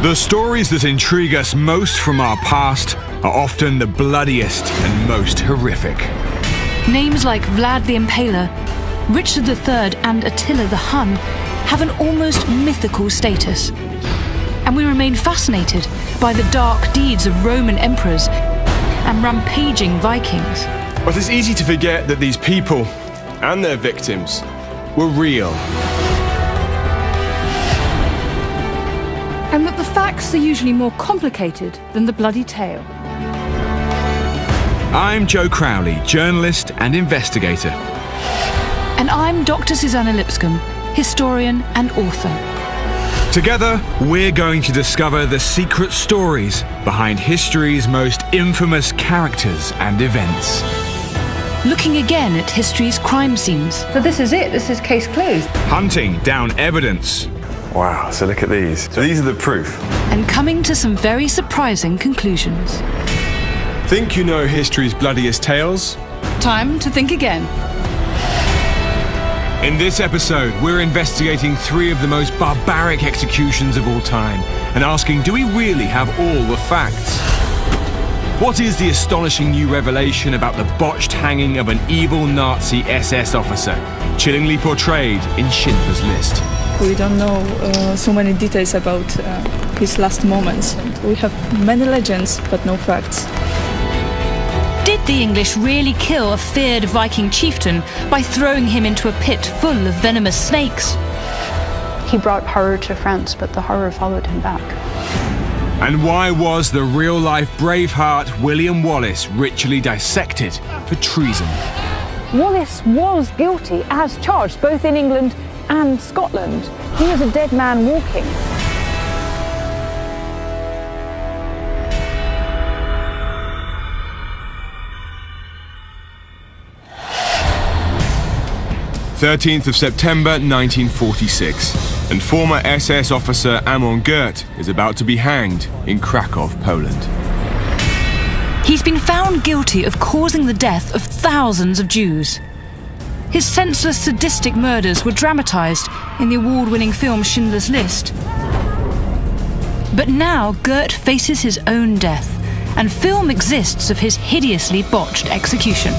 The stories that intrigue us most from our past are often the bloodiest and most horrific. Names like Vlad the Impaler, Richard III, and Attila the Hun have an almost mythical status. And we remain fascinated by the dark deeds of Roman emperors and rampaging Vikings. But it's easy to forget that these people and their victims were real. And that the facts are usually more complicated than the bloody tale. I'm Joe Crowley, journalist and investigator. And I'm Dr. Suzannah Lipscomb, historian and author. Together, we're going to discover the secret stories behind history's most infamous characters and events. Looking again at history's crime scenes. So this is it, this is case closed. Hunting down evidence. Wow, so look at these. So these are the proof. And coming to some very surprising conclusions. Think you know history's bloodiest tales? Time to think again. In this episode, we're investigating three of the most barbaric executions of all time and asking do we really have all the facts? What is the astonishing new revelation about the botched hanging of an evil Nazi SS officer, chillingly portrayed in Schindler's List? We don't know uh, so many details about uh, his last moments. We have many legends, but no facts. Did the English really kill a feared Viking chieftain by throwing him into a pit full of venomous snakes? He brought horror to France, but the horror followed him back. And why was the real life Braveheart William Wallace ritually dissected for treason? Wallace was guilty as charged, both in England and Scotland. He was a dead man walking. 13th of September 1946, and former SS officer Amon Goeth is about to be hanged in Krakow, Poland. He's been found guilty of causing the death of thousands of Jews. His senseless, sadistic murders were dramatized in the award winning film Schindler's List. But now Goeth faces his own death, and film exists of his hideously botched execution.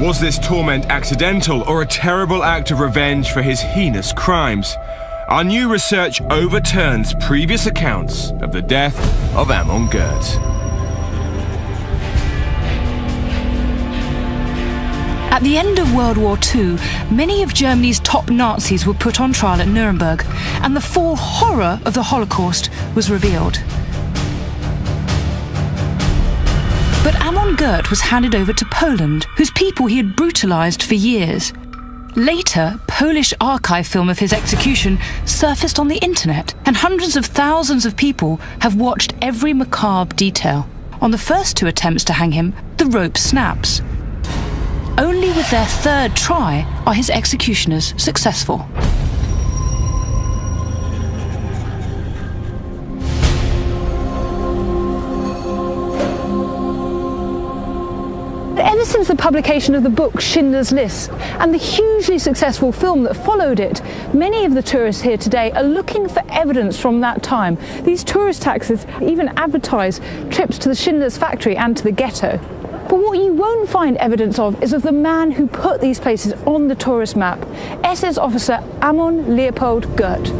Was this torment accidental or a terrible act of revenge for his heinous crimes? Our new research overturns previous accounts of the death of Amon Goeth. At the end of World War II, many of Germany's top Nazis were put on trial at Nuremberg, and the full horror of the Holocaust was revealed. But Amon Goeth was handed over to Poland, whose people he had brutalized for years. Later, Polish archive film of his execution surfaced on the internet, and hundreds of thousands of people have watched every macabre detail. On the first two attempts to hang him, the rope snaps. Only with their third try are his executioners successful. Ever since the publication of the book Schindler's List and the hugely successful film that followed it, many of the tourists here today are looking for evidence from that time. These tourist taxis even advertise trips to the Schindler's factory and to the ghetto. But what you won't find evidence of is of the man who put these places on the tourist map, SS officer Amon Leopold Goeth.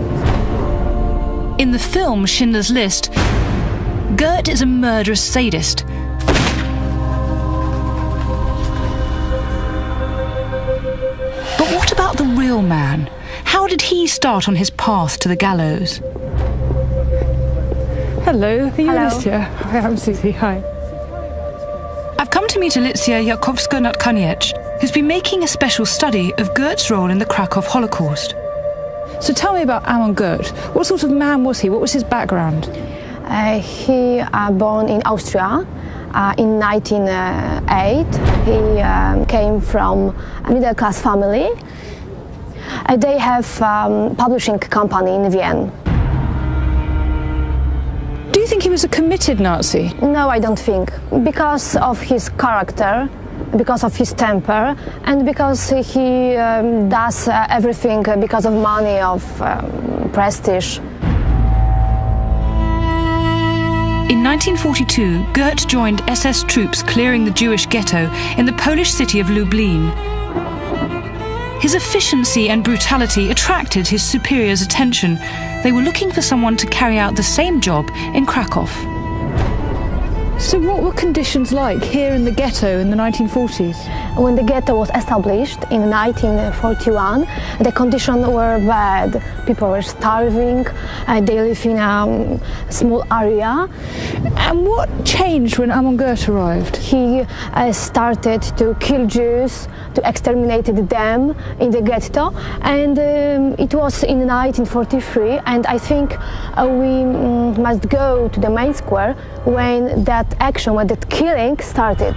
In the film Schindler's List, Goeth is a murderous sadist But what about the real man? How did he start on his path to the gallows? Hello, are Hello. Alicia. Hi, I'm Susie. Hi. To meet Alicja Jakowska-Natkaniec, who's been making a special study of Goeth's role in the Krakow Holocaust. So tell me about Amon Goeth. What sort of man was he? What was his background? Uh, he uh, born in Austria uh, in 1908. He um, came from a middle class family. Uh, they have um, publishing company in Vienna. Do think he was a committed Nazi? No, I don't think. Because of his character, because of his temper, and because he um, does uh, everything because of money, of um, prestige. In 1942, Goeth joined SS troops clearing the Jewish ghetto in the Polish city of Lublin. His efficiency and brutality attracted his superiors' attention. They were looking for someone to carry out the same job in Krakow. So, what were conditions like here in the ghetto in the 1940s? When the ghetto was established in 1941, the conditions were bad. People were starving, uh, they live in a small area. And what changed when Amon Goeth arrived? He uh, started to kill Jews, to exterminate them in the ghetto, and um, it was in 1943. And I think uh, we um, must go to the main square when that action, when that killing started.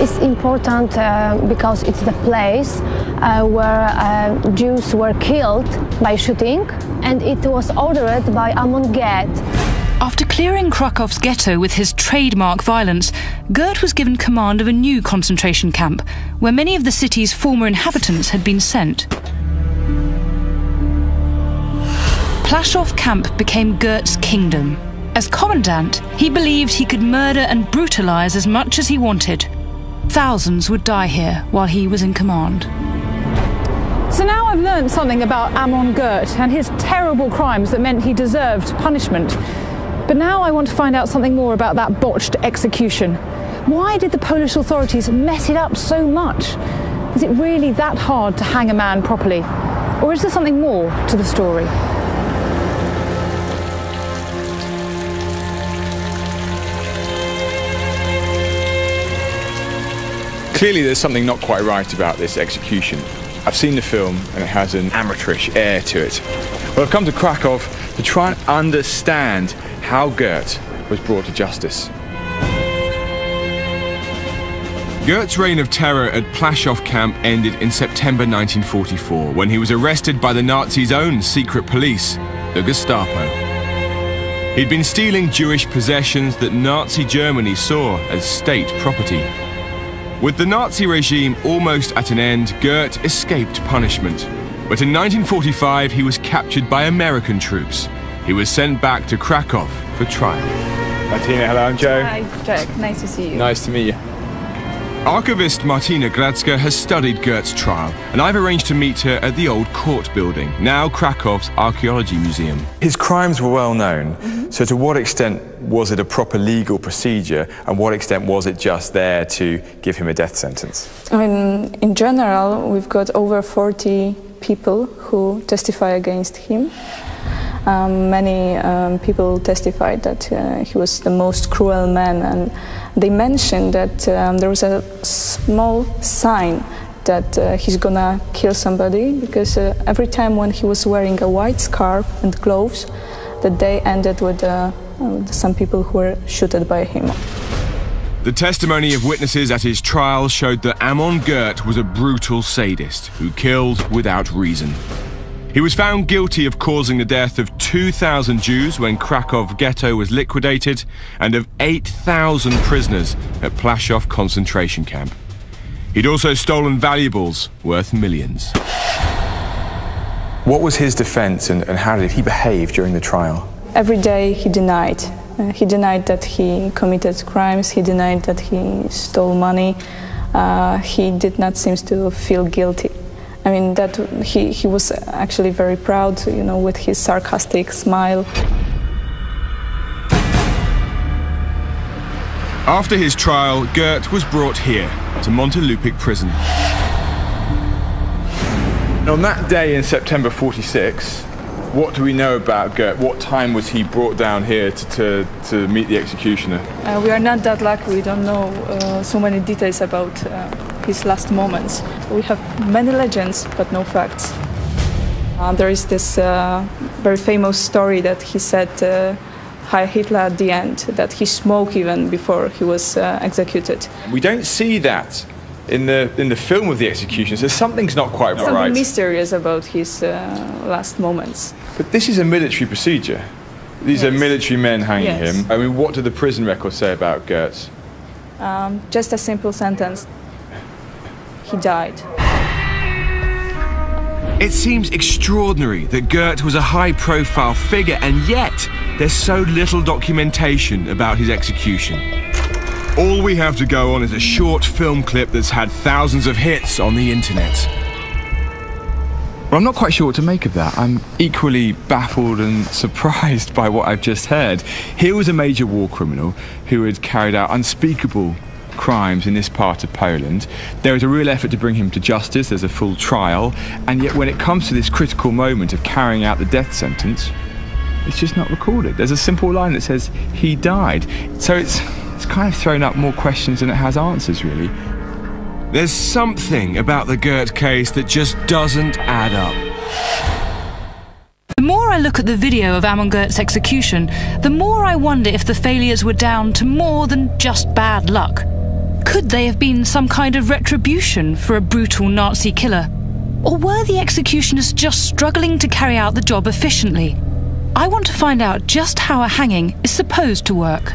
It's important uh, because it's the place uh, where uh, Jews were killed by shooting, and it was ordered by Amon Goeth. After clearing Krakow's ghetto with his trademark violence, Goeth was given command of a new concentration camp, where many of the city's former inhabitants had been sent. Plaszow camp became Goeth's kingdom. As commandant, he believed he could murder and brutalize as much as he wanted. Thousands would die here while he was in command. So now I've learned something about Amon Goeth and his terrible crimes that meant he deserved punishment. But now I want to find out something more about that botched execution. Why did the Polish authorities mess it up so much? Is it really that hard to hang a man properly? Or is there something more to the story? Clearly, there's something not quite right about this execution. I've seen the film and it has an amateurish air to it. Well, I've come to Krakow to try and understand how Goeth was brought to justice. Goeth's reign of terror at Plaszow camp ended in September 1944 when he was arrested by the Nazis' own secret police, the Gestapo. He'd been stealing Jewish possessions that Nazi Germany saw as state property. With the Nazi regime almost at an end, Goeth escaped punishment. But in 1945, he was captured by American troops. He was sent back to Krakow for trial. Martina, hello, I'm Joe. Hi, Jack. Nice to see you. Nice to meet you. Archivist Martina Gradzka has studied Goeth's trial, and I've arranged to meet her at the old court building, now Krakow's Archaeology Museum. His crimes were well known, so to what extent was it a proper legal procedure, and what extent was it just there to give him a death sentence? I mean, in general, we've got over 40 people who testify against him. Um, many um, people testified that uh, he was the most cruel man, and they mentioned that um, there was a small sign that uh, he's gonna kill somebody because uh, every time when he was wearing a white scarf and gloves, the day ended with, uh, some people who were shooted by him. The testimony of witnesses at his trial showed that Amon Goeth was a brutal sadist who killed without reason. He was found guilty of causing the death of 2,000 Jews when Krakow ghetto was liquidated and of 8,000 prisoners at Plaszow concentration camp. He'd also stolen valuables worth millions. What was his defense, and, and how did he behave during the trial? Every day he denied. Uh, he denied that he committed crimes, he denied that he stole money. Uh, he did not seem to feel guilty. I mean, that he, he was actually very proud, you know, with his sarcastic smile. After his trial, Goeth was brought here to Montelupich prison. On that day in September 46, what do we know about Goeth? What time was he brought down here to, to, to meet the executioner? Uh, we are not that lucky. We don't know uh, so many details about uh, his last moments. We have many legends, but no facts. Uh, there is this uh, very famous story that he said uh, Heil Hitler at the end, that he smoked even before he was uh, executed. We don't see that in the in the film of the execution. So something's not quite right. Something mysterious about his uh, last moments. But this is a military procedure. These are military men hanging Yes. him. I mean, what do the prison records say about Goetz? Um, just a simple sentence. He died. It seems extraordinary that Goeth was a high profile figure, and yet there's so little documentation about his execution. All we have to go on is a short film clip that's had thousands of hits on the internet. Well, I'm not quite sure what to make of that. I'm equally baffled and surprised by what I've just heard. Here was a major war criminal who had carried out unspeakable crimes in this part of Poland. There is a real effort to bring him to justice, there's a full trial, and yet when it comes to this critical moment of carrying out the death sentence, it's just not recorded. There's a simple line that says he died. So it's it's kind of thrown up more questions than it has answers really. There's something about the Goeth case that just doesn't add up. The more I look at the video of Amon Goeth's execution, the more I wonder if the failures were down to more than just bad luck. Could they have been some kind of retribution for a brutal Nazi killer? Or were the executioners just struggling to carry out the job efficiently? I want to find out just how a hanging is supposed to work.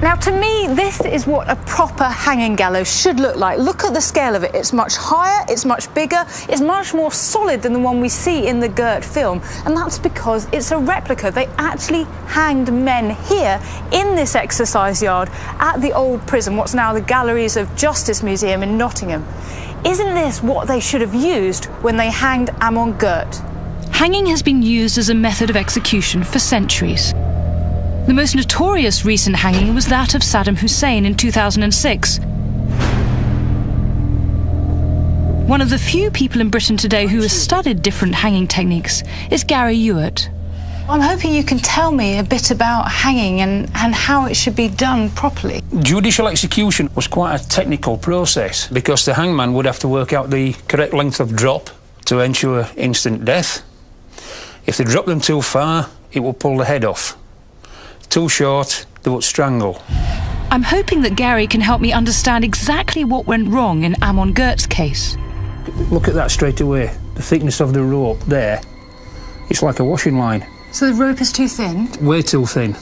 Now, to me, this is what a proper hanging gallows should look like. Look at the scale of it. It's much higher, it's much bigger, it's much more solid than the one we see in the Goeth film. And that's because it's a replica. They actually hanged men here in this exercise yard at the old prison, what's now the Galleries of Justice Museum in Nottingham. Isn't this what they should have used when they hanged Amon Goeth? Hanging has been used as a method of execution for centuries. The most notorious recent hanging was that of Saddam Hussein in 2006. One of the few people in Britain today who has studied different hanging techniques is Gary Ewart. I'm hoping you can tell me a bit about hanging and, and how it should be done properly. Judicial execution was quite a technical process because the hangman would have to work out the correct length of drop to ensure instant death. If they dropped them too far, it would pull the head off. Too short, they would strangle. I'm hoping that Gary can help me understand exactly what went wrong in Amon Goeth's case. Look at that straight away. The thickness of the rope there. It's like a washing line. So the rope is too thin? Way too thin.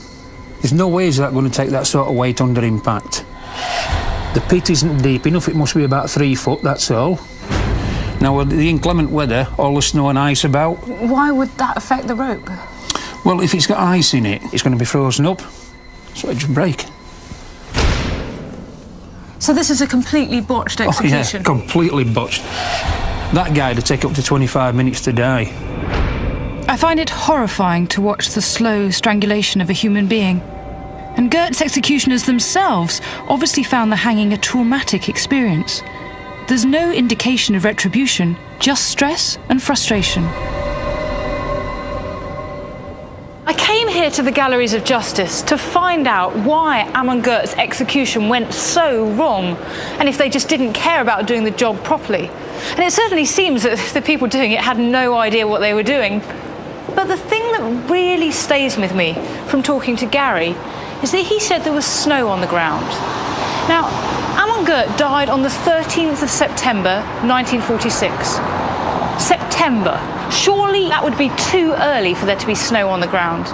There's no way is that going to take that sort of weight under impact. The pit isn't deep enough, it must be about three foot, that's all. Now, with the inclement weather, all the snow and ice about. Why would that affect the rope? Well, if it's got ice in it, it's going to be frozen up, so it just break. So this is a completely botched execution? Oh, yeah, completely botched. That guy would take up to 25 minutes to die. I find it horrifying to watch the slow strangulation of a human being. And Goeth's executioners themselves obviously found the hanging a traumatic experience. There's no indication of retribution, just stress and frustration. I came here to the Galleries of Justice to find out why Amon Goeth's execution went so wrong and if they just didn't care about doing the job properly. And it certainly seems that the people doing it had no idea what they were doing. But the thing that really stays with me from talking to Gary is that he said there was snow on the ground. Now, Amon Goeth died on the 13th of September 1946. September. Surely that would be too early for there to be snow on the ground.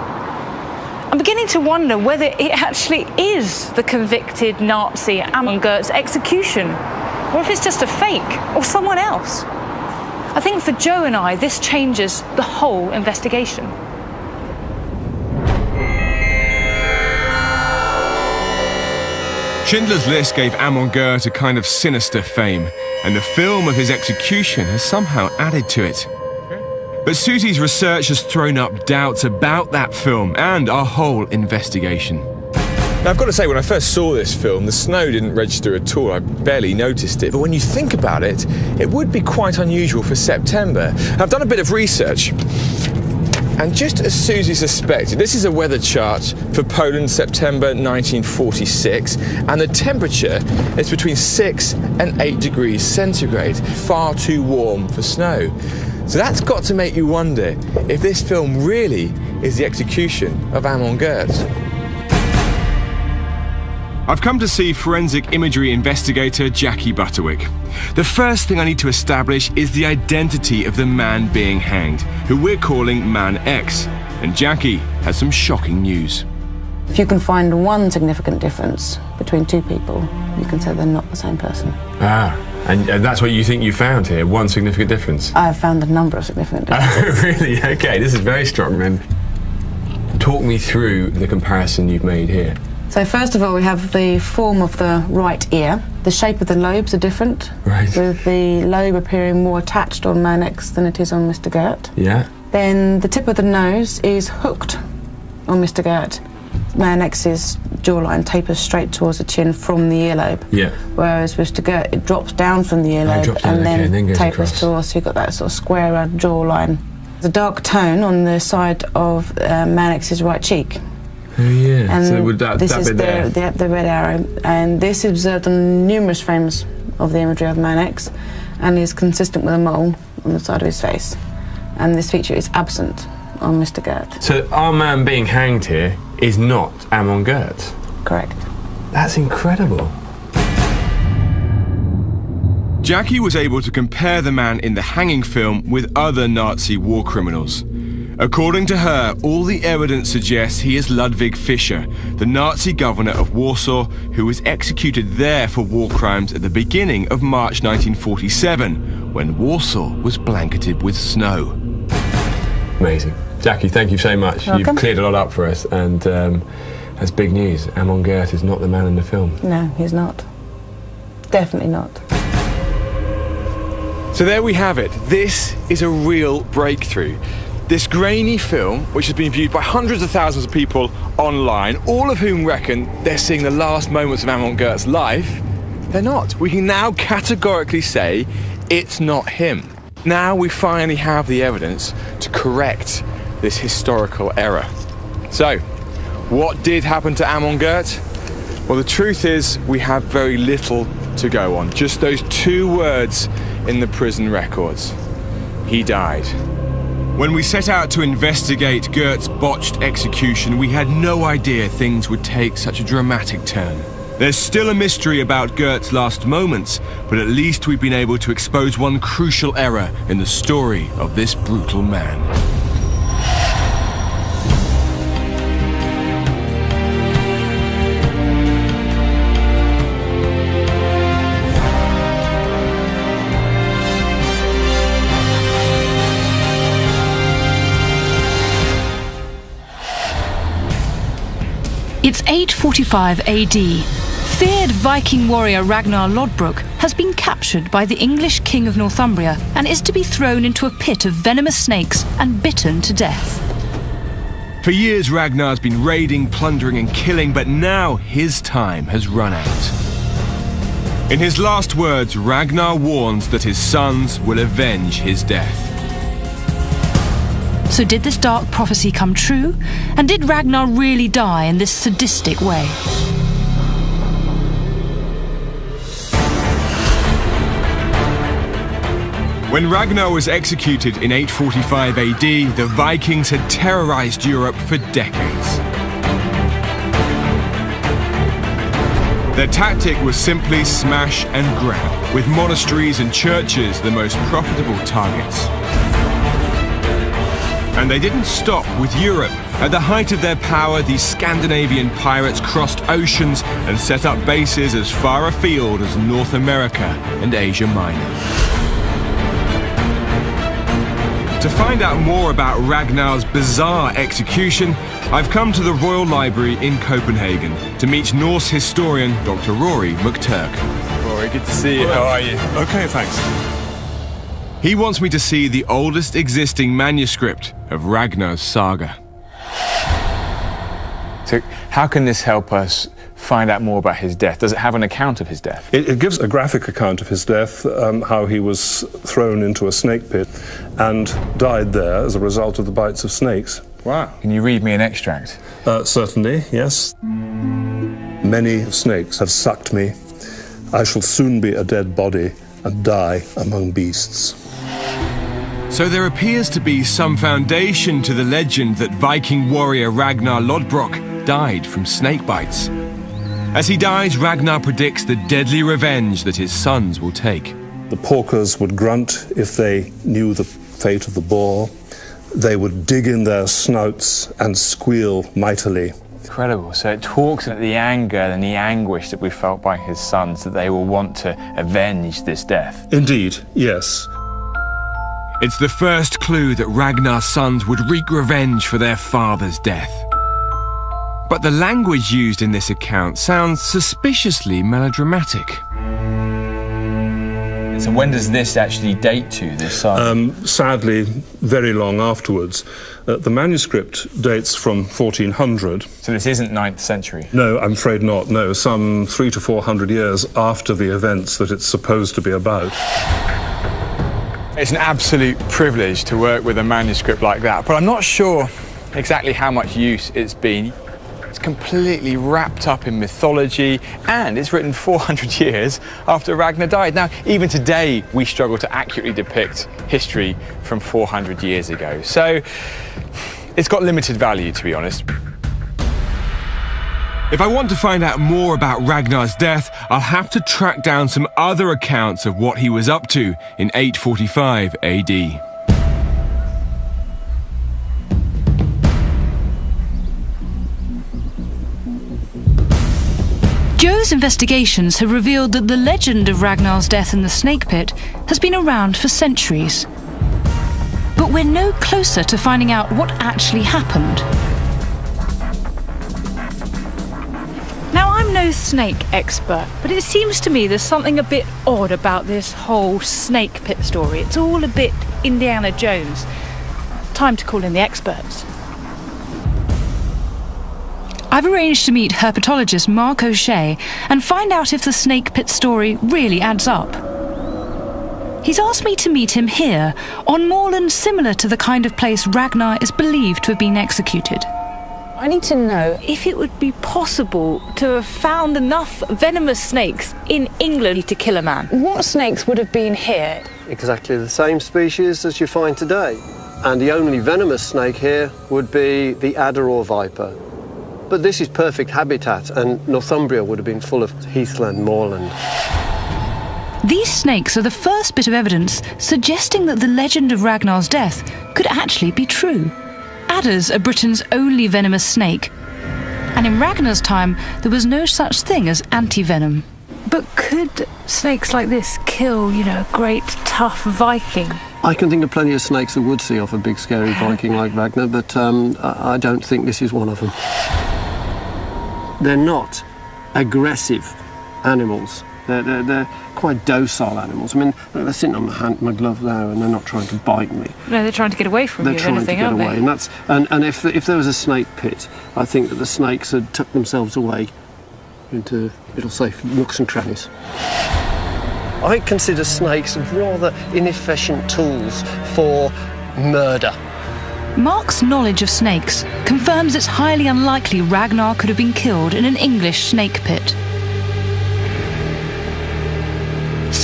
I'm beginning to wonder whether it actually is the convicted Nazi Amon Goeth's execution, or if it's just a fake, or someone else. I think for Joe and I, this changes the whole investigation. Schindler's List gave Amon Goeth a kind of sinister fame, and the film of his execution has somehow added to it. But Susie's research has thrown up doubts about that film and our whole investigation. Now, I've got to say, when I first saw this film, the snow didn't register at all. I barely noticed it. But when you think about it, it would be quite unusual for September. I've done a bit of research. And just as Susie suspected, this is a weather chart for Poland, September 1946, and the temperature is between 6 and 8 degrees centigrade, far too warm for snow. So that's got to make you wonder if this film really is the execution of Amon Goeth. I've come to see forensic imagery investigator Jackie Butterwick. The first thing I need to establish is the identity of the man being hanged, who we're calling Man X. And Jackie has some shocking news. If you can find one significant difference between two people, you can say they're not the same person. Ah. And, and, that's what you think you found here, one significant difference? I have found a number of significant differences. Oh, really? Okay, this is very strong then. Talk me through the comparison you've made here. So first of all, we have the form of the right ear. The shape of the lobes are different, right. with the lobe appearing more attached on Man X than it is on Mr. Goeth. Yeah. Then the tip of the nose is hooked on Mr. Goeth. Mannix's jawline tapers straight towards the chin from the earlobe. Yeah. Whereas with Mr. Goeth, it drops down from the earlobe oh, and, then and then tapers across. towards, so you've got that sort of squarer jawline. The dark tone on the side of uh, Man X's right cheek. Oh yeah. And so would that, this that is bit the, there? the, the red arrow, and this is observed on numerous frames of the imagery of Man X, and is consistent with a mole on the side of his face. And this feature is absent on Mr. Goeth. So our man being hanged here is not Amon Goeth? Correct. That's incredible. Jackie was able to compare the man in the hanging film with other Nazi war criminals. According to her, all the evidence suggests he is Ludwig Fischer, the Nazi governor of Warsaw, who was executed there for war crimes at the beginning of March 1947, when Warsaw was blanketed with snow. Amazing. Jackie, thank you so much. Welcome. You've cleared a lot up for us, and um, that's big news. Amon Goeth is not the man in the film. No, he's not. Definitely not. So there we have it. This is a real breakthrough. This grainy film, which has been viewed by hundreds of thousands of people online, all of whom reckon they're seeing the last moments of Amon Goeth's life, they're not. We can now categorically say it's not him. Now we finally have the evidence to correct this historical error. So, what did happen to Amon Goeth? Well, the truth is, we have very little to go on. Just those two words in the prison records. He died. When we set out to investigate Goeth's botched execution, we had no idea things would take such a dramatic turn. There's still a mystery about Goeth's last moments, but at least we've been able to expose one crucial error in the story of this brutal man. It's 845 AD. Feared Viking warrior Ragnar Lodbrok has been captured by the English king of Northumbria and is to be thrown into a pit of venomous snakes and bitten to death. For years, Ragnar's been raiding, plundering, and killing, but now his time has run out. In his last words, Ragnar warns that his sons will avenge his death. So, did this dark prophecy come true? And did Ragnar really die in this sadistic way? When Ragnar was executed in 845 AD, the Vikings had terrorized Europe for decades. Their tactic was simply smash and grab, with monasteries and churches the most profitable targets. And they didn't stop with Europe. At the height of their power, these Scandinavian pirates crossed oceans and set up bases as far afield as North America and Asia Minor. To find out more about Ragnar's bizarre execution, I've come to the Royal Library in Copenhagen to meet Norse historian Dr. Rory McTurk. Rory, good to see you. How are you? Okay, thanks. He wants me to see the oldest existing manuscript of Ragnar's saga. So, how can this help us find out more about his death? Does it have an account of his death? It, it gives a graphic account of his death, um, how he was thrown into a snake pit and died there as a result of the bites of snakes. Wow. Can you read me an extract? Uh, certainly, yes. Many snakes have sucked me. I shall soon be a dead body and die among beasts. So there appears to be some foundation to the legend that Viking warrior Ragnar Lodbrok died from snake bites. As he dies, Ragnar predicts the deadly revenge that his sons will take. The porkers would grunt if they knew the fate of the boar. They would dig in their snouts and squeal mightily Incredible. So it talks about the anger and the anguish that we felt by his sons, that they will want to avenge this death. Indeed, yes. It's the first clue that Ragnar's sons would wreak revenge for their father's death. But the language used in this account sounds suspiciously melodramatic. So when does this actually date to, this song? Um, sadly, very long afterwards. Uh, the manuscript dates from 1400. So this isn't 9th century? No, I'm afraid not. No, some three to four hundred years after the events that it's supposed to be about. It's an absolute privilege to work with a manuscript like that, but I'm not sure exactly how much use it's been. It's completely wrapped up in mythology and it's written 400 years after Ragnar died. Now, even today, we struggle to accurately depict history from 400 years ago. So it's got limited value, to be honest. If I want to find out more about Ragnar's death, I'll have to track down some other accounts of what he was up to in 845 AD. Joe's investigations have revealed that the legend of Ragnar's death in the snake pit has been around for centuries. But we're no closer to finding out what actually happened. No snake expert, but it seems to me there's something a bit odd about this whole snake pit story. It's all a bit Indiana Jones. Time to call in the experts. I've arranged to meet herpetologist Mark O'Shea and find out if the snake pit story really adds up. He's asked me to meet him here, on moorland similar to the kind of place Ragnar is believed to have been executed. I need to know if it would be possible to have found enough venomous snakes in England to kill a man. What snakes would have been here? Exactly the same species as you find today. And the only venomous snake here would be the adder or viper. But this is perfect habitat, and Northumbria would have been full of heathland moorland. These snakes are the first bit of evidence suggesting that the legend of Ragnar's death could actually be true. Adders are Britain's only venomous snake, and in Ragnar's time there was no such thing as anti-venom. But could snakes like this kill, you know, a great tough Viking? I can think of plenty of snakes that would see off a big scary Viking like Ragnar, but um, I I don't think this is one of them. They're not aggressive animals. They're, they're, they're quite docile animals. I mean, they're sitting on my hand, my glove there, and they're not trying to bite me. No, they're trying to get away from me. They're you, if trying anything, to get away, they? and that's and, and if if there was a snake pit, I think that the snakes had tucked themselves away into little safe nooks and crannies. I consider snakes rather inefficient tools for murder. Mark's knowledge of snakes confirms it's highly unlikely Ragnar could have been killed in an English snake pit.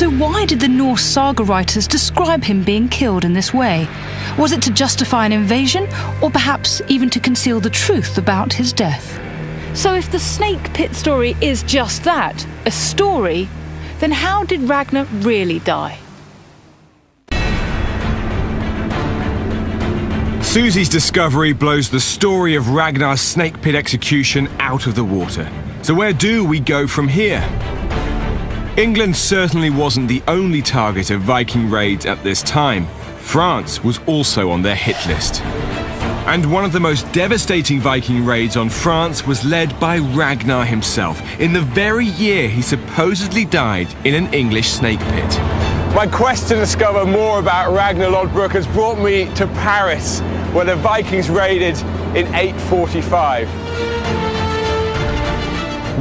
So, why did the Norse saga writers describe him being killed in this way? Was it to justify an invasion, or perhaps even to conceal the truth about his death? So, if the snake pit story is just that, a story, then how did Ragnar really die? Susie's discovery blows the story of Ragnar's snake pit execution out of the water. So, where do we go from here? England certainly wasn't the only target of Viking raids at this time. France was also on their hit list. And one of the most devastating Viking raids on France was led by Ragnar himself, in the very year he supposedly died in an English snake pit. My quest to discover more about Ragnar Lodbrok has brought me to Paris, where the Vikings raided in 845.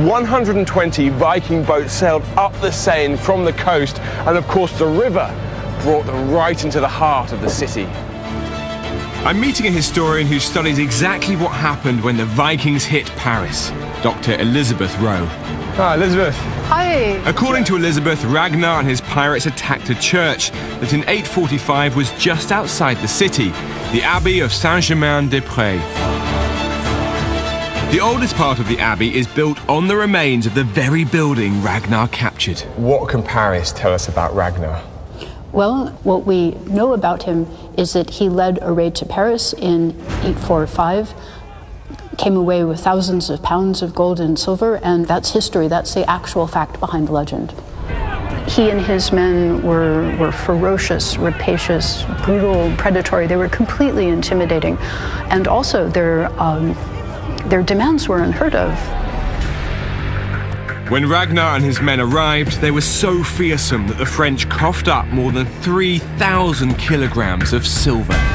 120 Viking boats sailed up the Seine from the coast, and of course, the river brought them right into the heart of the city. I'm meeting a historian who studies exactly what happened when the Vikings hit Paris, Dr. Elizabeth Rowe. Hi, Elizabeth. Hi. According to Elizabeth, Ragnar and his pirates attacked a church that in 845 was just outside the city, the Abbey of Saint-Germain-des-Prés. The oldest part of the abbey is built on the remains of the very building Ragnar captured. What can Paris tell us about Ragnar? Well, what we know about him is that he led a raid to Paris in 845, came away with thousands of pounds of gold and silver, and that's history. That's the actual fact behind the legend. He and his men were, were ferocious, rapacious, brutal, predatory. They were completely intimidating. And also, their, um, their demands were unheard of. When Ragnar and his men arrived, they were so fearsome that the French coughed up more than 3,000 kilograms of silver.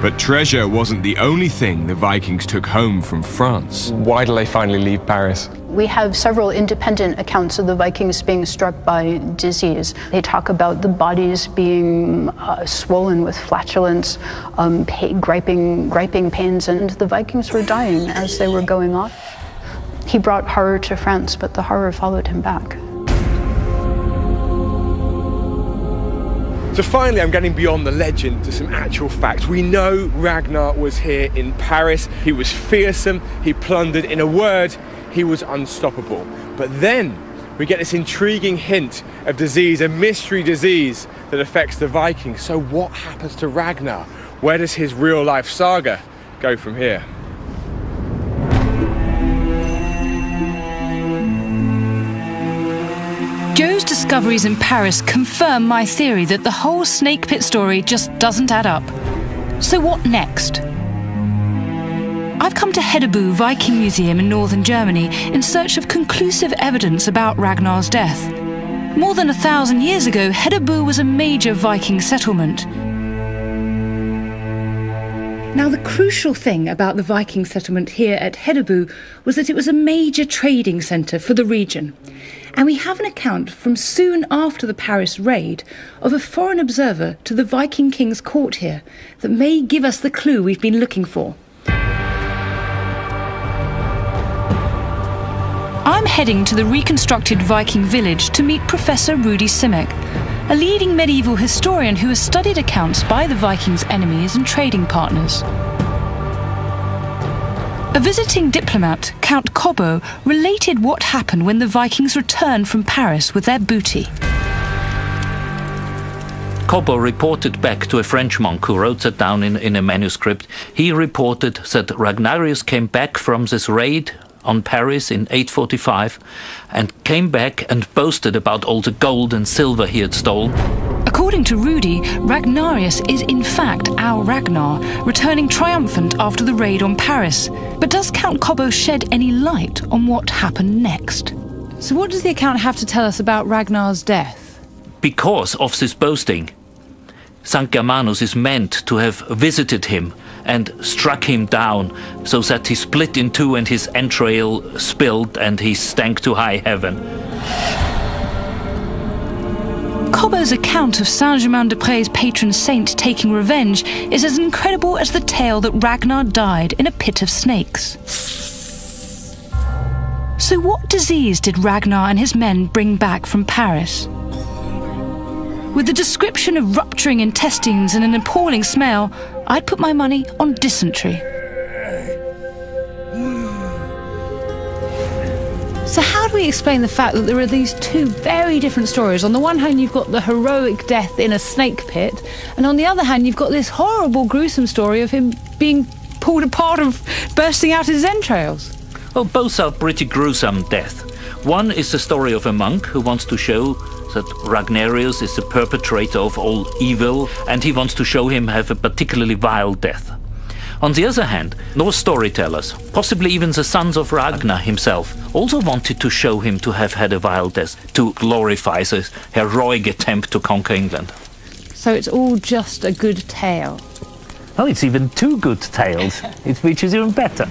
But treasure wasn't the only thing the Vikings took home from France. Why did they finally leave Paris? We have several independent accounts of the Vikings being struck by disease. They talk about the bodies being uh, swollen with flatulence, um, griping, griping pains, and the Vikings were dying as they were going off. He brought horror to France, but the horror followed him back. So finally, I'm getting beyond the legend to some actual facts. We know Ragnar was here in Paris. He was fearsome, he plundered. In a word, he was unstoppable. But then we get this intriguing hint of disease, a mystery disease that affects the Vikings. So, what happens to Ragnar? Where does his real life saga go from here? Joe's discoveries in Paris confirm my theory that the whole snake pit story just doesn't add up. So, what next? I've come to Hedeby Viking Museum in northern Germany in search of conclusive evidence about Ragnar's death. More than a thousand years ago, Hedeby was a major Viking settlement. Now, the crucial thing about the Viking settlement here at Hedeby was that it was a major trading centre for the region. And we have an account from soon after the Paris raid of a foreign observer to the Viking king's court here that may give us the clue we've been looking for. I'm heading to the reconstructed Viking village to meet Professor Rudi Simek, a leading medieval historian who has studied accounts by the Vikings' enemies and trading partners. A visiting diplomat, Count Cobbo, related what happened when the Vikings returned from Paris with their booty. Cobbo reported back to a French monk who wrote that down in, in a manuscript. He reported that Ragnarius came back from this raid on Paris in 845 and came back and boasted about all the gold and silver he had stolen. According to Rudi, Ragnarius is in fact our Ragnar, returning triumphant after the raid on Paris. But does Count Cobbo shed any light on what happened next? So, what does the account have to tell us about Ragnar's death? Because of this boasting, St. Germanus is meant to have visited him and struck him down so that he split in two and his entrail spilled and he stank to high heaven. Cobbo's account of Saint Germain des Prés' patron saint taking revenge is as incredible as the tale that Ragnar died in a pit of snakes. So, what disease did Ragnar and his men bring back from Paris? With the description of rupturing intestines and an appalling smell, I'd put my money on dysentery. So, how do we explain the fact that there are these two very different stories? On the one hand, you've got the heroic death in a snake pit, and on the other hand, you've got this horrible, gruesome story of him being pulled apart and bursting out his entrails. Well, both are pretty gruesome death. One is the story of a monk who wants to show that Ragnarius is the perpetrator of all evil, and he wants to show him have a particularly vile death. On the other hand, Norse storytellers, possibly even the sons of Ragnar himself, also wanted to show him to have had a vile death, to glorify his heroic attempt to conquer England. So it's all just a good tale. Oh, it's even two good tales, which is even better.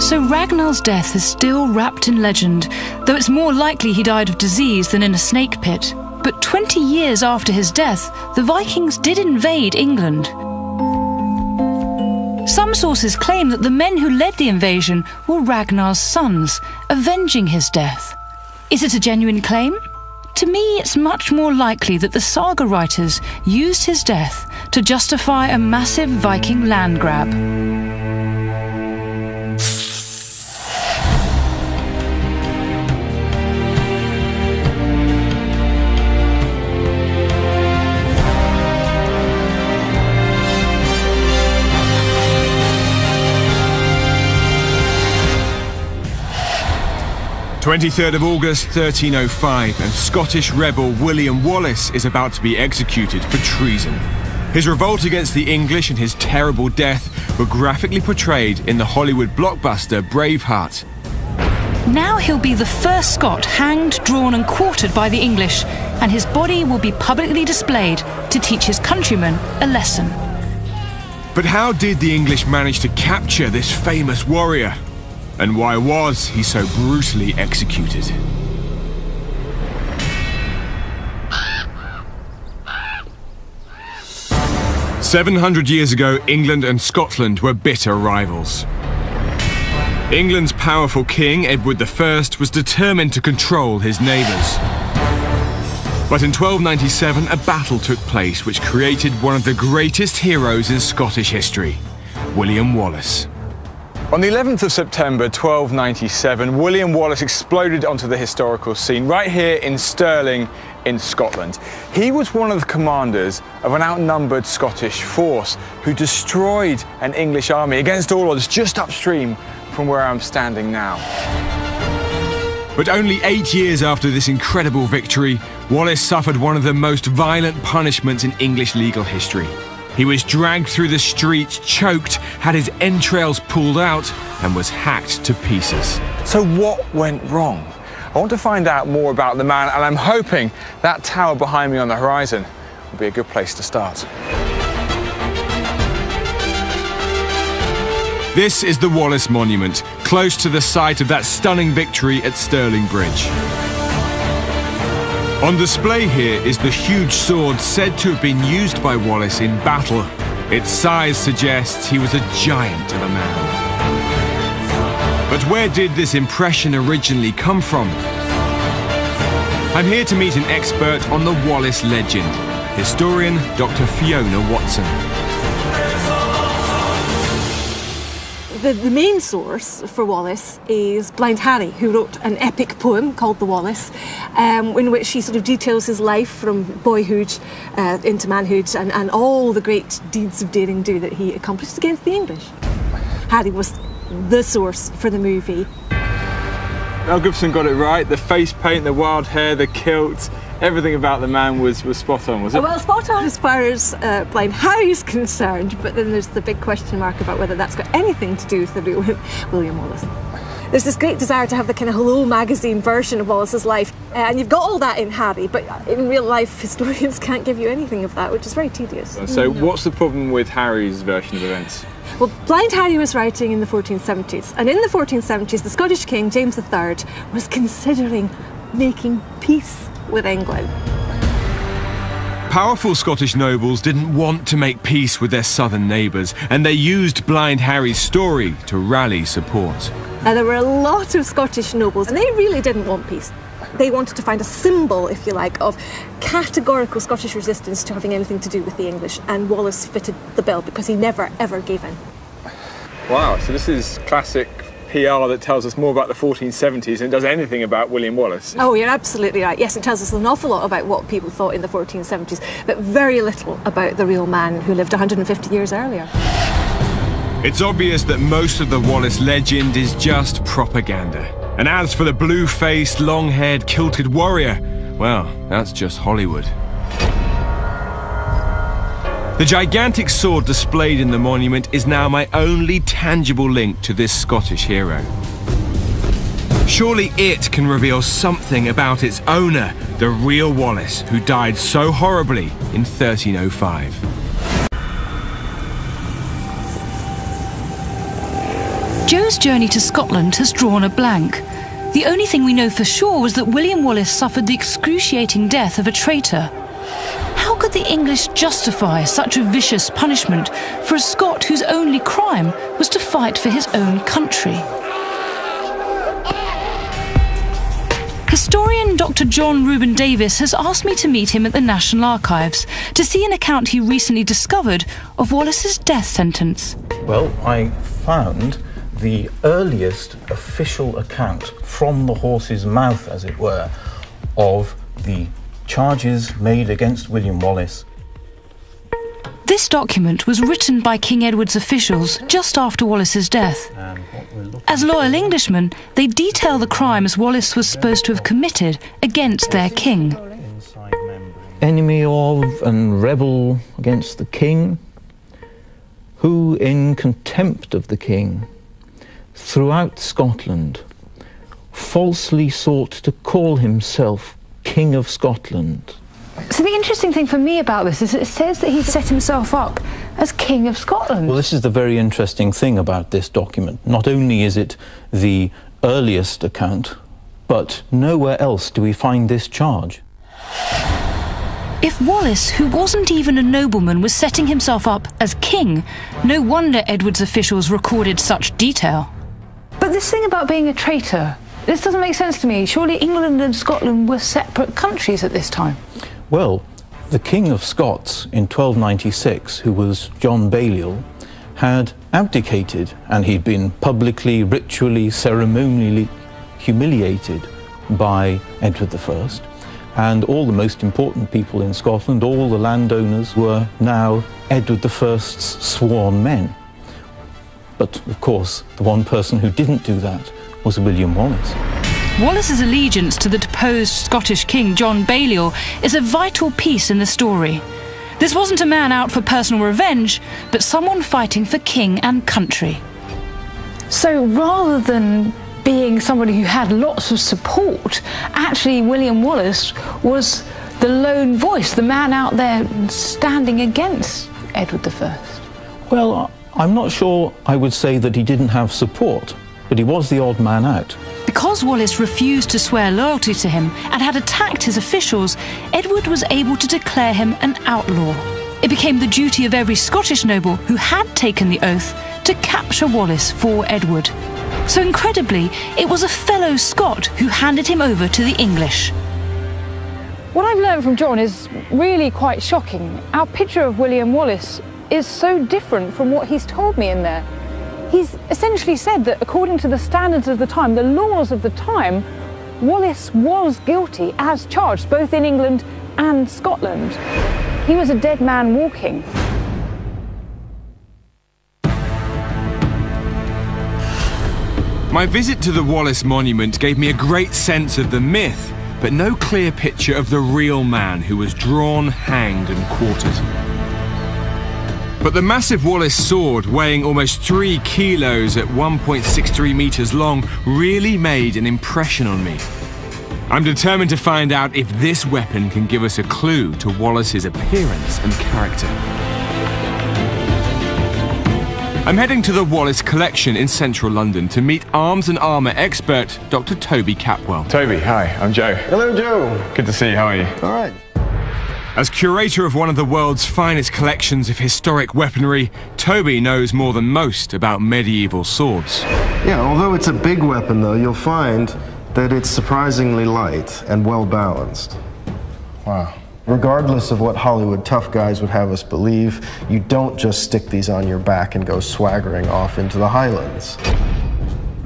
So Ragnar's death is still wrapped in legend, though it's more likely he died of disease than in a snake pit. But 20 years after his death, the Vikings did invade England. Some sources claim that the men who led the invasion were Ragnar's sons, avenging his death. Is it a genuine claim? To me, it's much more likely that the saga writers used his death to justify a massive Viking land grab. 23rd of August 1305, and Scottish rebel William Wallace is about to be executed for treason. His revolt against the English and his terrible death were graphically portrayed in the Hollywood blockbuster Braveheart. Now he'll be the first Scot hanged, drawn, and quartered by the English, and his body will be publicly displayed to teach his countrymen a lesson. But how did the English manage to capture this famous warrior? And why was he so brutally executed? Seven hundred years ago, England and Scotland were bitter rivals. England's powerful king, Edward I, was determined to control his neighbours. But in 1297, a battle took place which created one of the greatest heroes in Scottish history, William Wallace. On the 11th of September 1297, William Wallace exploded onto the historical scene right here in Stirling in Scotland. He was one of the commanders of an outnumbered Scottish force who destroyed an English army against all odds just upstream from where I'm standing now. But only eight years after this incredible victory, Wallace suffered one of the most violent punishments in English legal history. He was dragged through the streets, choked, had his entrails pulled out, and was hacked to pieces. So, what went wrong? I want to find out more about the man, and I'm hoping that tower behind me on the horizon will be a good place to start. This is the Wallace Monument, close to the site of that stunning victory at Stirling Bridge. On display here is the huge sword said to have been used by Wallace in battle. Its size suggests he was a giant of a man. But where did this impression originally come from? I'm here to meet an expert on the Wallace legend, historian Dr. Fiona Watson. The, the, main source for Wallace is Blind Harry, who wrote an epic poem called The Wallace, um, in which he sort of details his life from boyhood uh, into manhood and, and all the great deeds of daring do that he accomplished against the English. Harry was the source for the movie. Mel Gibson got it right. The face paint, the wild hair, the kilt, everything about the man was, was spot on, was it? Well, spot on as far as uh, Blind Harry's concerned, but then there's the big question mark about whether that's got anything to do with the real William Wallace. There's this great desire to have the kind of Hello magazine version of Wallace's life, uh, and you've got all that in Harry, but in real life, historians can't give you anything of that, which is very tedious. So, mm. what's the problem with Harry's version of events? Well, Blind Harry was writing in the 1470s, and in the 1470s, the Scottish King, James III, was considering making peace with England. Powerful Scottish nobles didn't want to make peace with their southern neighbours, and they used Blind Harry's story to rally support. Now, there were a lot of Scottish nobles, and they really didn't want peace. They wanted to find a symbol, if you like, of categorical Scottish resistance to having anything to do with the English, and Wallace fitted the bill because he never ever gave in. Wow, so this is classic PR that tells us more about the 1470s than does anything about William Wallace. Oh, you're absolutely right. Yes, it tells us an awful lot about what people thought in the 1470s, but very little about the real man who lived 150 years earlier. It's obvious that most of the Wallace legend is just propaganda. And as for the blue faced, long haired, kilted warrior, well, that's just Hollywood. The gigantic sword displayed in the monument is now my only tangible link to this Scottish hero. Surely it can reveal something about its owner, the real Wallace, who died so horribly in 1305. Joe's journey to Scotland has drawn a blank. The only thing we know for sure was that William Wallace suffered the excruciating death of a traitor. The English justify such a vicious punishment for a Scot whose only crime was to fight for his own country? Historian Dr. John Reuben Davies has asked me to meet him at the National Archives to see an account he recently discovered of Wallace's death sentence. Well, I found the earliest official account from the horse's mouth, as it were, of the charges made against William Wallace. This document was written by King Edward's officials just after Wallace's death. As loyal Englishmen, they detail the crimes Wallace was supposed to have committed against their king. Enemy of and rebel against the king, who, in contempt of the king, throughout Scotland, falsely sought to call himself King of Scotland. So the interesting thing for me about this is it says that he set himself up as King of Scotland. Well, this is the very interesting thing about this document. Not only is it the earliest account, but nowhere else do we find this charge. If Wallace, who wasn't even a nobleman, was setting himself up as king, no wonder Edward's officials recorded such detail. But this thing about being a traitor, this doesn't make sense to me. Surely England and Scotland were separate countries at this time. Well, the King of Scots in 1296, who was John Balliol, had abdicated and he'd been publicly, ritually, ceremonially humiliated by Edward I and all the most important people in Scotland, all the landowners, were now Edward I's sworn men. But of course, the one person who didn't do that was William Wallace. Wallace's allegiance to the deposed Scottish king John Balliol is a vital piece in the story. This wasn't a man out for personal revenge, but someone fighting for king and country. So rather than being somebody who had lots of support, actually, William Wallace was the lone voice, the man out there standing against Edward I. Well, I'm not sure I would say that he didn't have support, but he was the odd man out. Because Wallace refused to swear loyalty to him and had attacked his officials, Edward was able to declare him an outlaw. It became the duty of every Scottish noble who had taken the oath to capture Wallace for Edward. So incredibly, it was a fellow Scot who handed him over to the English. What I've learned from John is really quite shocking. Our picture of William Wallace is so different from what he's told me in there. He's essentially said that according to the standards of the time, the laws of the time, Wallace was guilty as charged, both in England and Scotland. He was a dead man walking. My visit to the Wallace Monument gave me a great sense of the myth, but no clear picture of the real man who was drawn, hanged, and quartered. But the massive Wallace sword, weighing almost three kilos at 1.63 meters long, really made an impression on me. I'm determined to find out if this weapon can give us a clue to Wallace's appearance and character. I'm heading to the Wallace Collection in central London to meet arms and armour expert Dr. Toby Capwell. Toby, hi, I'm Joe. Hello, Joe. Good to see you. How are you? All right. As curator of one of the world's finest collections of historic weaponry, Toby knows more than most about medieval swords. Yeah, although it's a big weapon, though, you'll find that it's surprisingly light and well balanced. Wow. Regardless of what Hollywood tough guys would have us believe, you don't just stick these on your back and go swaggering off into the highlands.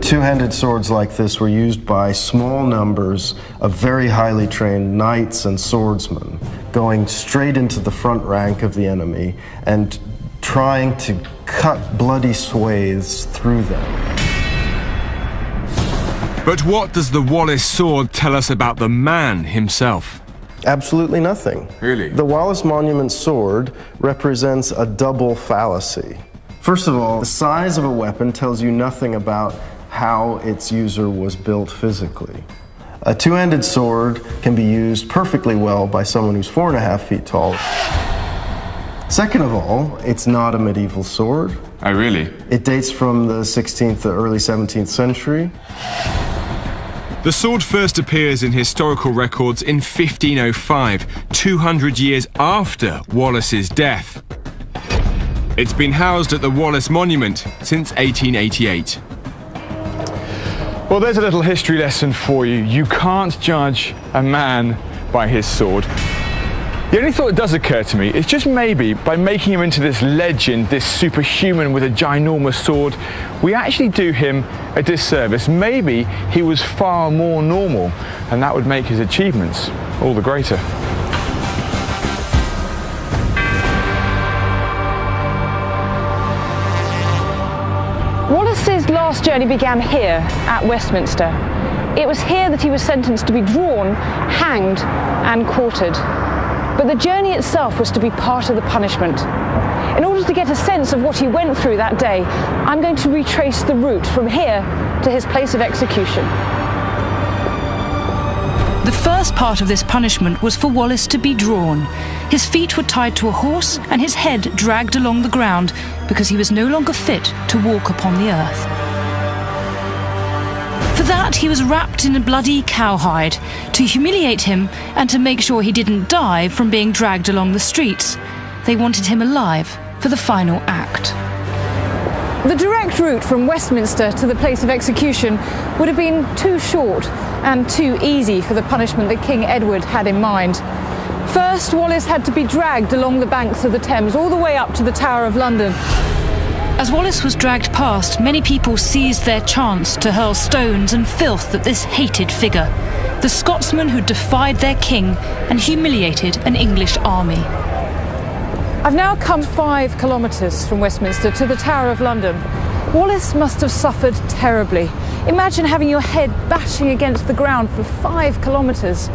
Two-handed swords like this were used by small numbers of very highly trained knights and swordsmen, going straight into the front rank of the enemy and trying to cut bloody swathes through them. But what does the Wallace sword tell us about the man himself? Absolutely nothing. Really? The Wallace Monument sword represents a double fallacy. First of all, the size of a weapon tells you nothing about how its user was built physically. A two-ended sword can be used perfectly well by someone who's four and a half feet tall. Second of all, it's not a medieval sword. Oh, really? It dates from the 16th or early 17th century. The sword first appears in historical records in 1505, 200 years after Wallace's death. It's been housed at the Wallace Monument since 1888. Well, there's a little history lesson for you. You can't judge a man by his sword. The only thought that does occur to me is just maybe by making him into this legend, this superhuman with a ginormous sword, we actually do him a disservice. Maybe he was far more normal, and that would make his achievements all the greater. Last journey began here at Westminster. It was here that he was sentenced to be drawn, hanged, and quartered. But the journey itself was to be part of the punishment. In order to get a sense of what he went through that day, I'm going to retrace the route from here to his place of execution. The first part of this punishment was for Wallace to be drawn. His feet were tied to a horse and his head dragged along the ground because he was no longer fit to walk upon the earth. For that, he was wrapped in a bloody cowhide to humiliate him and to make sure he didn't die from being dragged along the streets. They wanted him alive for the final act. The direct route from Westminster to the place of execution would have been too short and too easy for the punishment that King Edward had in mind. First, Wallace had to be dragged along the banks of the Thames all the way up to the Tower of London. As Wallace was dragged past, many people seized their chance to hurl stones and filth at this hated figure, the Scotsman who defied their king and humiliated an English army. I've now come five kilometres from Westminster to the Tower of London. Wallace must have suffered terribly. Imagine having your head bashing against the ground for five kilometres.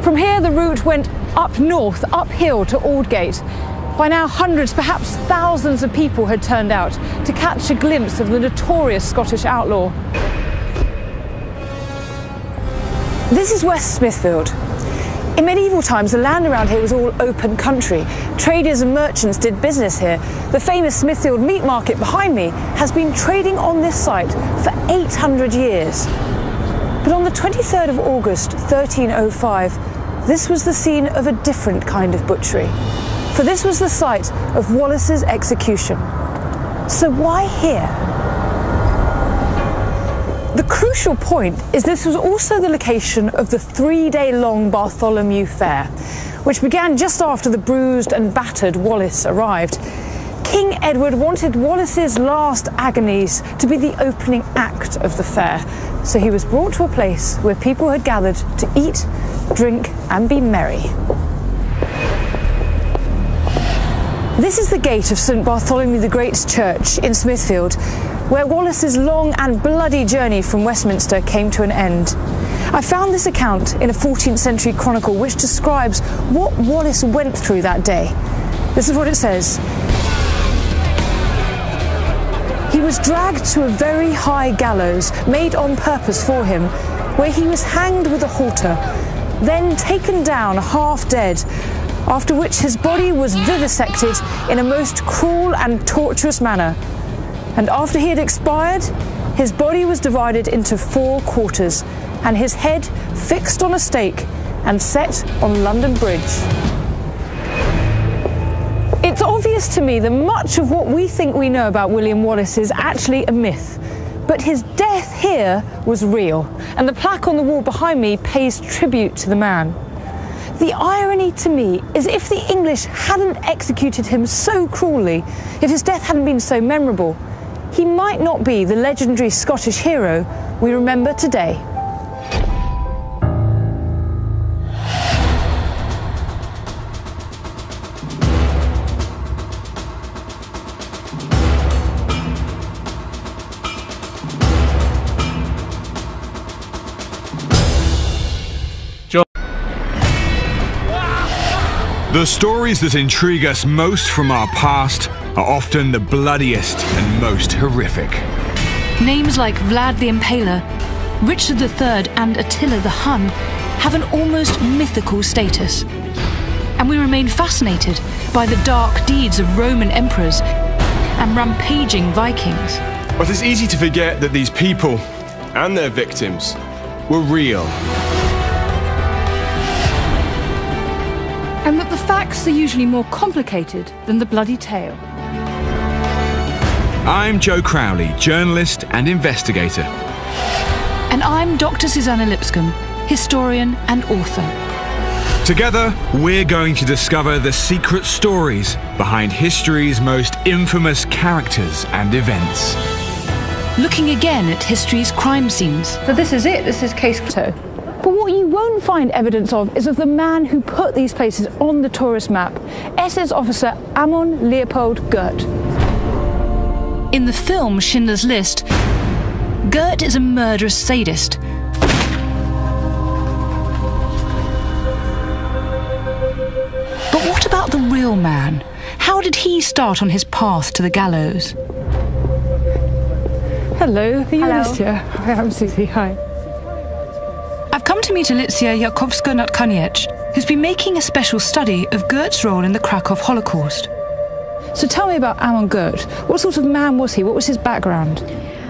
From here, the route went up north, uphill to Aldgate. By now, hundreds, perhaps thousands of people had turned out to catch a glimpse of the notorious Scottish outlaw. This is West Smithfield. In medieval times, the land around here was all open country. Traders and merchants did business here. The famous Smithfield Meat Market behind me has been trading on this site for 800 years. But on the 23rd of August 1305, this was the scene of a different kind of butchery. For this was the site of Wallace's execution. So why here? The crucial point is this was also the location of the three day long Bartholomew Fair, which began just after the bruised and battered Wallace arrived. King Edward wanted Wallace's last agonies to be the opening act of the fair, so he was brought to a place where people had gathered to eat, drink, and be merry. This is the gate of St Bartholomew the Great's Church in Smithfield, where Wallace's long and bloody journey from Westminster came to an end. I found this account in a 14th century chronicle which describes what Wallace went through that day. This is what it says. He was dragged to a very high gallows made on purpose for him, where he was hanged with a halter, then taken down half dead, after which his body was vivisected in a most cruel and tortuous manner. And after he had expired, his body was divided into four quarters, and his head fixed on a stake and set on London Bridge. It's obvious to me that much of what we think we know about William Wallace is actually a myth. But his death here was real, and the plaque on the wall behind me pays tribute to the man. The irony to me is if the English hadn't executed him so cruelly, if his death hadn't been so memorable, he might not be the legendary Scottish hero we remember today. The stories that intrigue us most from our past are often the bloodiest and most horrific. Names like Vlad the Impaler, Richard III, and Attila the Hun have an almost mythical status. And we remain fascinated by the dark deeds of Roman emperors and rampaging Vikings. But it's easy to forget that these people and their victims were real. And that the facts are usually more complicated than the bloody tale. I'm Joe Crowley, journalist and investigator. And I'm Dr. Suzannah Lipscomb, historian and author. Together, we're going to discover the secret stories behind history's most infamous characters and events. Looking again at history's crime scenes. So this is it, this is case Cloto. But what you won't find evidence of is of the man who put these places on the tourist map, SS officer Amon Leopold Goeth. In the film Schindler's List, Goeth is a murderous sadist. But what about the real man? How did he start on his path to the gallows? Hello, are you Hello. Alicia? I'm Susie. Hi. I've come to meet Alicia Jakowska Natkaniec, who's been making a special study of Goeth's role in the Krakow Holocaust. So tell me about Amon Goeth. What sort of man was he? What was his background?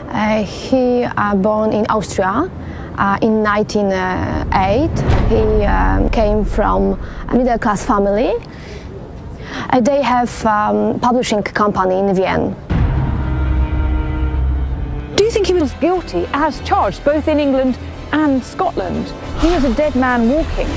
Uh, he uh, born in Austria uh, in 1908. He um, came from a middle class family. Uh, they have um, publishing company in Vienna. Do you think he was guilty as charged, both in England and Scotland? He was a dead man walking.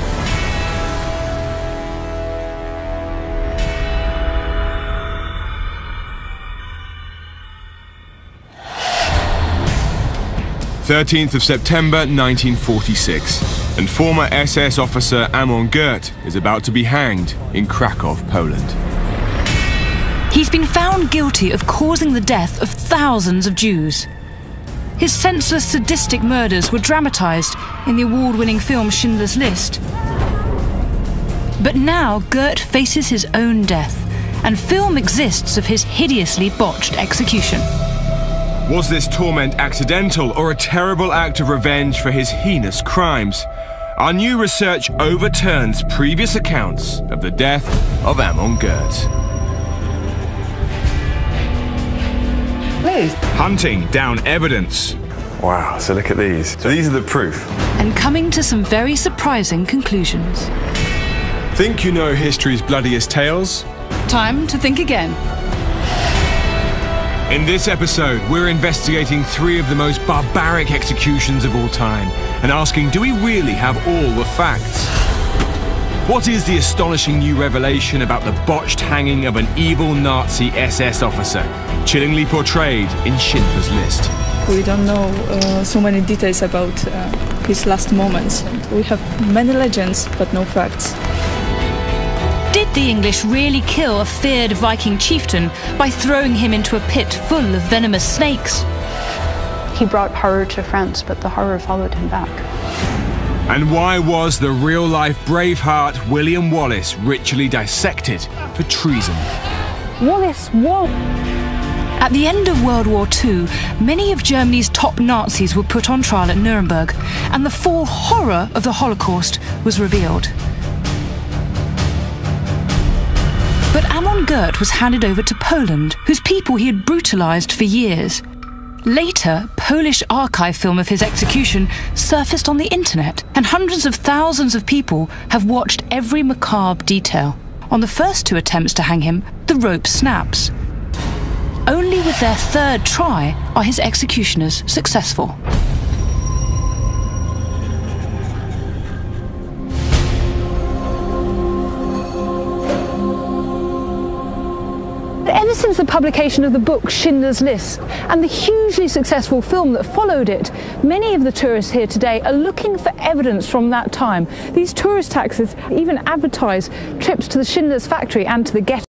Thirteenth of September 1946, and former SS officer Amon Goeth is about to be hanged in Krakow, Poland. He's been found guilty of causing the death of thousands of Jews. His senseless, sadistic murders were dramatized in the award winning film Schindler's List. But now Goeth faces his own death, and film exists of his hideously botched execution. Was this torment accidental or a terrible act of revenge for his heinous crimes? Our new research overturns previous accounts of the death of Amon Goeth. Please. Hunting down evidence. Wow, so look at these. So these are the proof. And coming to some very surprising conclusions. Think you know history's bloodiest tales? Time to think again. In this episode, we're investigating three of the most barbaric executions of all time and asking do we really have all the facts? What is the astonishing new revelation about the botched hanging of an evil Nazi SS officer, chillingly portrayed in Schindler's List? We don't know uh, so many details about uh, his last moments. We have many legends, but no facts. Did the English really kill a feared Viking chieftain by throwing him into a pit full of venomous snakes? He brought horror to France, but the horror followed him back. And why was the real life Braveheart William Wallace ritually dissected for treason? Wallace was. At the end of World War II, many of Germany's top Nazis were put on trial at Nuremberg, and the full horror of the Holocaust was revealed. But Amon Goeth was handed over to Poland, whose people he had brutalized for years. Later, Polish archive film of his execution surfaced on the internet, and hundreds of thousands of people have watched every macabre detail. On the first two attempts to hang him, the rope snaps. Only with their third try are his executioners successful. Since the publication of the book Schindler's List and the hugely successful film that followed it, many of the tourists here today are looking for evidence from that time. These tourist taxis even advertise trips to the Schindler's factory and to the ghetto.